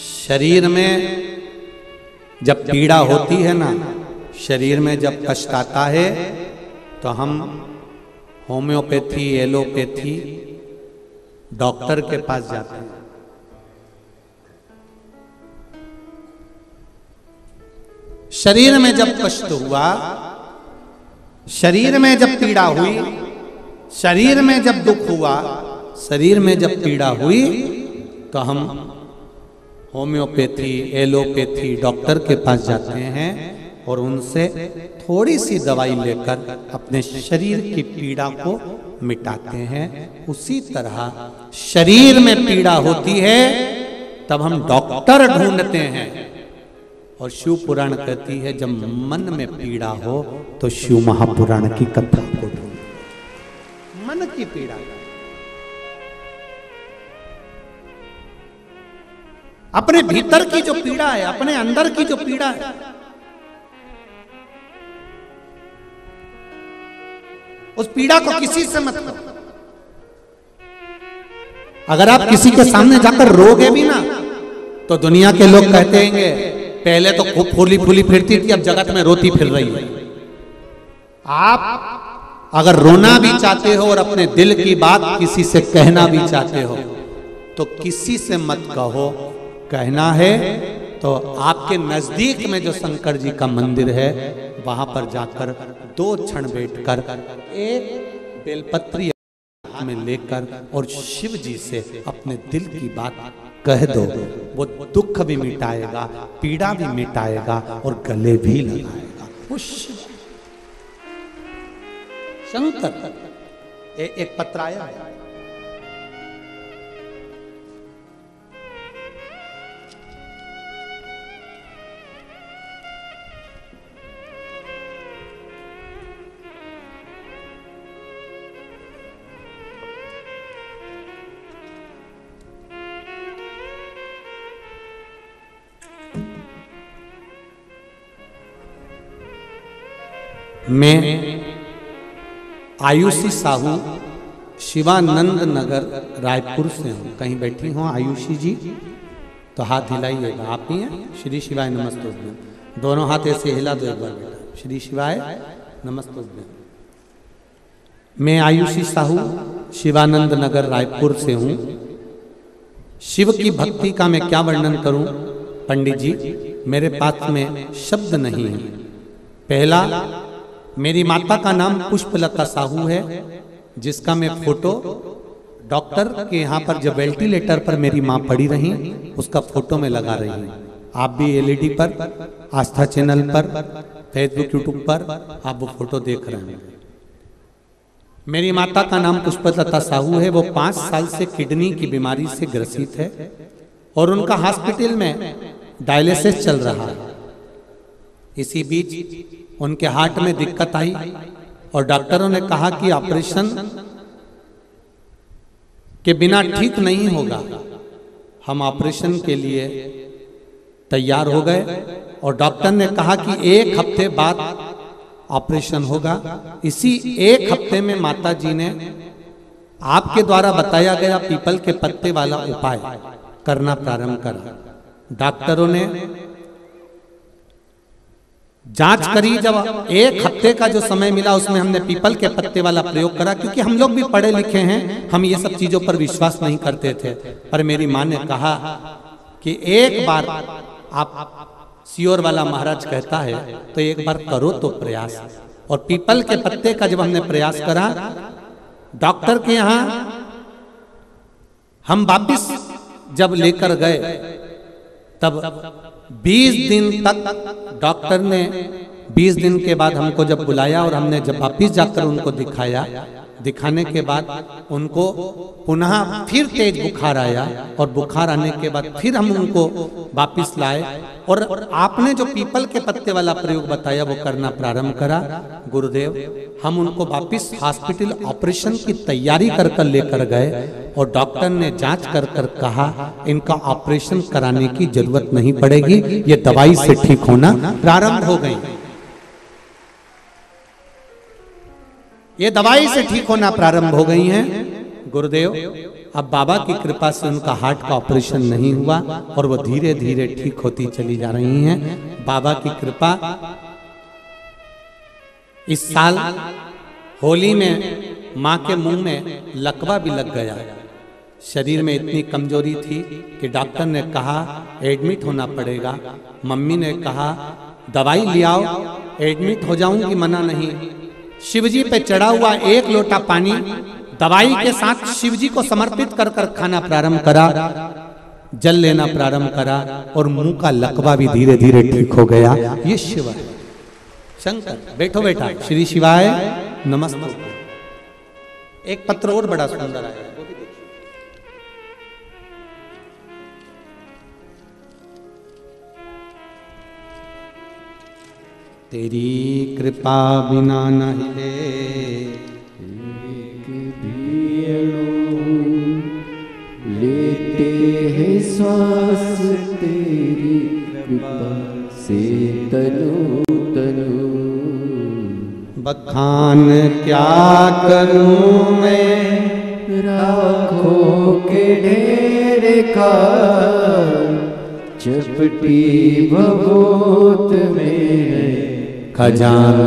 शरीर में जब पीड़ा होती है ना शरीर में जब कष्ट आता है तो हम होम्योपैथी एलोपैथी डॉक्टर के पास जाते हैं। शरीर में जब कष्ट हुआ शरीर में जब पीड़ा हुई शरीर में जब दुख हुआ शरीर में जब पीड़ा हुई तो हम होम्योपैथी, एलोपैथी डॉक्टर के पास जाते हैं और उनसे थोड़ी सी दवाई लेकर अपने शरीर की पीड़ा को मिटाते हैं। उसी तरह शरीर में पीड़ा होती है, तब हम डॉक्टर ढूंढते हैं। और शिव पुराण कहती है, जब मन में पीड़ा हो तो शिव महापुराण की कथा को ढूंढ। मन की पीड़ा। अपने भीतर की जो पीड़ा है, अपने अंदर की जो पीड़ा है। उस पीड़ा को किसी से मत अगर आप किसी के सामने जाकर रोगे भी ना तो दुनिया के लोग कहते हैं, पहले तो खूब फूली फूली फिरती थी, अब जगत में रोती फिर रही है। आप अगर रोना भी चाहते हो और अपने दिल की बात किसी से कहना भी चाहते हो तो किसी से मत कहो कहना है तो आपके नज़दीक में जो शंकर जी का मंदिर है, वहाँ पर जाकर दो क्षण बैठकर एक बेलपत्री में लेकर और शिव जी से अपने दिल की बात कह दो। वो दुख भी मिटाएगा, पीड़ा भी मिटाएगा और गले भी लगाएगा। वो शंकर एक पत्र आया मैं आयुषी साहू शिवानंद नगर रायपुर से हूँ। कहीं बैठी हूँ आयुषी जी तो हाथ हिलाइएगा। आप ही हैं? श्री शिवाय नमस्ते दोनों हाथ ऐसे हिला दो श्री शिवाय नमस्ते मैं आयुषी साहू शिवानंद नगर रायपुर से हूँ। शिव की भक्ति का मैं क्या वर्णन करूँ? पंडित जी, मेरे पास में शब्द नहीं है। पहला मेरी माता का नाम पुष्पलता साहू है जिसका मैं फ़ोटो डॉक्टर के यहाँ पर जब वेंटिलेटर पर मेरी माँ पड़ी रही उसका फ़ोटो में लगा रही हूँ। आप भी एलईडी पर आस्था चैनल पर फेसबुक यूट्यूब पर आप वो फ़ोटो देख रहे हैं मेरी माता का नाम पुष्पलता साहू है वो पाँच साल से किडनी की बीमारी से ग्रसित है और उनका हॉस्पिटल में डायलिसिस चल रहा है। इसी बीच उनके हार्ट में दिक्कत आई और डॉक्टरों ने कहा कि ऑपरेशन के बिना ठीक नहीं होगा। हम ऑपरेशन के लिए तैयार हो गए और डॉक्टर ने कहा कि एक हफ़्ते बाद ऑपरेशन होगा। इसी एक हफ़्ते में माता जी ने आपके द्वारा बताया गया पीपल के पत्ते वाला उपाय करना प्रारंभ करा। डॉक्टरों ने जाँच करी जब एक हफ़्ते का जो समय मिला, उसमें हमने पीपल के पत्ते वाला प्रयोग करा, क्योंकि हम लोग भी पढ़े लिखे हैं, हम ये सब चीज़ों पर विश्वास नहीं करते थे। पर मेरी माँ ने कहा कि एक बार आप सियोर वाला महाराज कहता है तो एक बार करो तो प्रयास। और पीपल के पत्ते का जब हमने प्रयास करा, डॉक्टर के यहाँ हम वापिस जब लेकर गए, तब 20 दिन तक डॉक्टर ने 20 दिन के बाद हमको जब बुलाया और हमने जब वापिस जाकर उनको दिखाया दिखाने के बाद उनको पुनः फिर तेज बुखार आया और बुखार आने के बाद फिर हम उनको वापिस लाए और आपने जो पीपल के पत्ते वाला प्रयोग बताया, वो करना प्रारंभ करा। गुरुदेव, हम उनको वापिस हॉस्पिटल ऑपरेशन की तैयारी कर कर लेकर गए और डॉक्टर ने जाँच कर कर कहा, इनका ऑपरेशन कराने की ज़रूरत नहीं पड़ेगी, ये दवाई से ठीक होना प्रारंभ हो गई। ये दवाई से ठीक होना प्रारंभ हो गई हैं। गुरुदेव अब बाबा की कृपा से उनका हार्ट का ऑपरेशन नहीं हुआ और वो धीरे धीरे ठीक होती चली जा रही हैं। बाबा की कृपा इस साल होली में माँ के मुँह में लकवा भी लग गया। शरीर में इतनी कमज़ोरी थी कि डॉक्टर ने कहा एडमिट होना पड़ेगा। मम्मी ने कहा दवाई ले आओ एडमिट हो जाऊँगी मना नहीं। शिवजी पे चढ़ा हुआ एक लोटा पानी दवाई के साथ शिवजी को समर्पित कर कर खाना प्रारंभ करा, जल लेना प्रारंभ करा और मुँह का लकवा भी धीरे धीरे ठीक हो गया। ये शिव है। शंकर, बैठो बेटा। श्री शिवाय, नमस्ते। एक पत्र और बड़ा सुंदर आया। तेरी कृपा बिना न हिले लेते हैं श्वास तेरी कृपा से तनु तनु। बखान क्या करूँ मैं? राखों के ढेर का चपटी भगोत में है। खजाना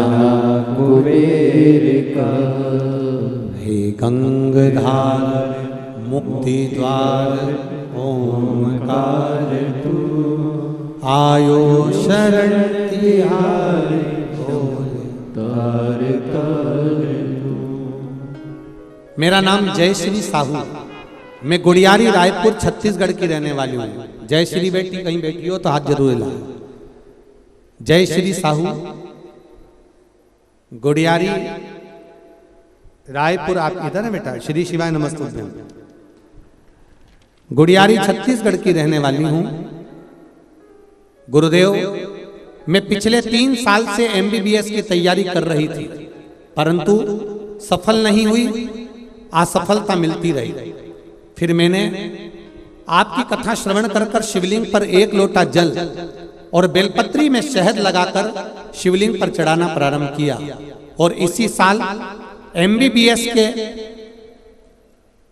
कुबेर का हे गंगधार मुक्ति द्वार ओमकार तू। आयो शरण तिहारे तार तार मेरा नाम जय श्री साहू। मैं गुड़ियारी रायपुर छत्तीसगढ़ की रहने वाली हूँ। जय श्री बेटी कहीं बेटी हो तो हाथ ज़रूर हिलाओ जय श्री साहू गुड़ियारी, रायपुर, आप इधर है बेटा? श्री शिवाय नमस्ते गुड़ियारी, छत्तीसगढ़ की रहने वाली हूँ। गुरुदेव, मैं पिछले तीन साल से एमबीबीएस की तैयारी कर रही थी, परंतु सफल नहीं हुई, असफलता मिलती रही। फिर मैंने आपकी कथा श्रवण कर कर शिवलिंग पर एक लोटा जल और बेलपत्री में शहद लगाकर शिवलिंग पर चढ़ाना प्रारंभ किया। और इसी साल एमबीबीएस के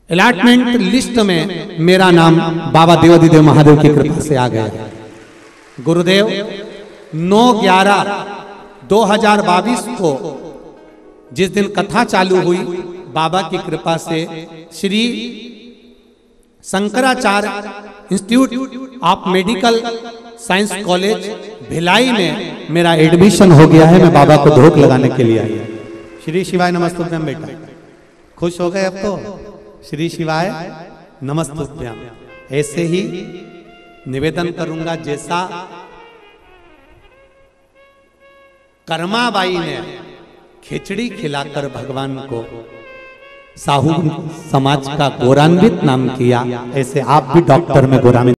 अलॉटमेंट लिस्ट में मेरा नाम बाबा देवादिदेव महादेव की कृपा से आ गया। गुरुदेव 9 ग्यारह 2022 को जिस दिन कथा चालू हुई, बाबा की कृपा से Shri Shankaracharya institute of medical science college Bhilai में मेरा एडमिशन हो गया है मैं बाबा को धोख लगाने के लिए आई श्री शिवाय नमस्तुभ्यम बेटा। खुश हो गए अब तो? श्री शिवाय नमस्तुभ्यम। ऐसे ही निवेदन करूँगा जैसा कर्माबाई ने खिचड़ी खिलाकर भगवान को साहू समाज का गौरवान्वित नाम किया ऐसे आप भी डॉक्टर में गौरवान्वित